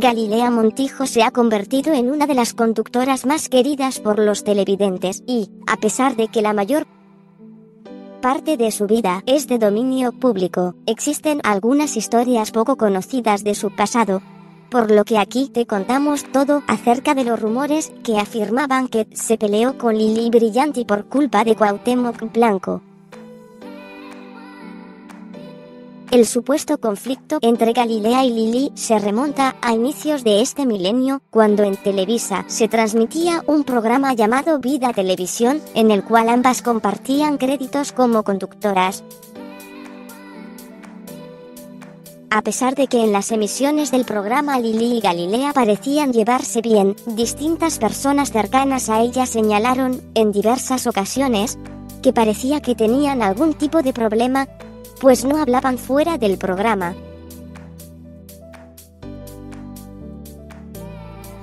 Galilea Montijo se ha convertido en una de las conductoras más queridas por los televidentes y, a pesar de que la mayor parte de su vida es de dominio público, existen algunas historias poco conocidas de su pasado, por lo que aquí te contamos todo acerca de los rumores que afirmaban que se peleó con Lili Brillanti por culpa de Cuauhtémoc Blanco. El supuesto conflicto entre Galilea y Lili se remonta a inicios de este milenio, cuando en Televisa se transmitía un programa llamado Vida Televisión, en el cual ambas compartían créditos como conductoras. A pesar de que en las emisiones del programa Lili y Galilea parecían llevarse bien, distintas personas cercanas a ella señalaron, en diversas ocasiones, que parecía que tenían algún tipo de problema pues no hablaban fuera del programa.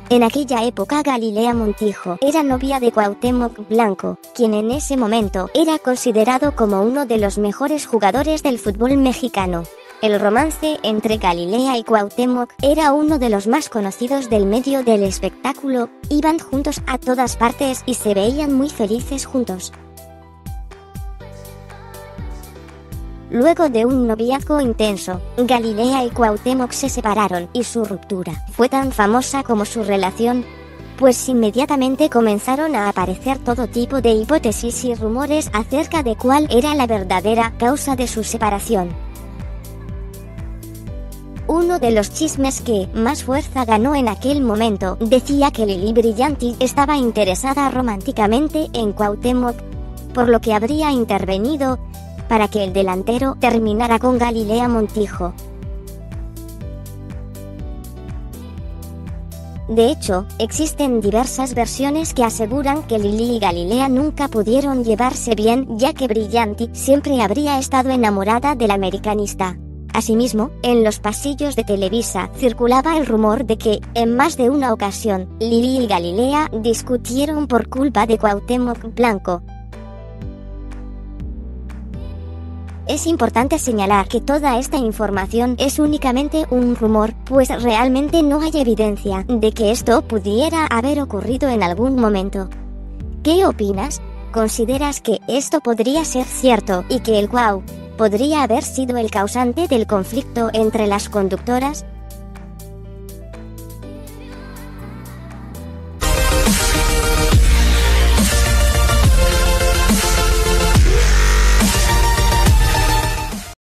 En aquella época Galilea Montijo era novia de Cuauhtémoc Blanco, quien en ese momento era considerado como uno de los mejores jugadores del fútbol mexicano. El romance entre Galilea y Cuauhtémoc era uno de los más conocidos del medio del espectáculo, iban juntos a todas partes y se veían muy felices juntos. Luego de un noviazgo intenso, Galilea y Cuauhtémoc se separaron y su ruptura fue tan famosa como su relación, pues inmediatamente comenzaron a aparecer todo tipo de hipótesis y rumores acerca de cuál era la verdadera causa de su separación. Uno de los chismes que más fuerza ganó en aquel momento decía que Lili Brillanti estaba interesada románticamente en Cuauhtémoc, por lo que habría intervenido para que el delantero terminara con Galilea Montijo. De hecho, existen diversas versiones que aseguran que Lili y Galilea nunca pudieron llevarse bien ya que Brillanti siempre habría estado enamorada del americanista. Asimismo, en los pasillos de Televisa circulaba el rumor de que, en más de una ocasión, Lili y Galilea discutieron por culpa de Cuauhtémoc Blanco, Es importante señalar que toda esta información es únicamente un rumor, pues realmente no hay evidencia de que esto pudiera haber ocurrido en algún momento. ¿Qué opinas? ¿Consideras que esto podría ser cierto y que el wow podría haber sido el causante del conflicto entre las conductoras?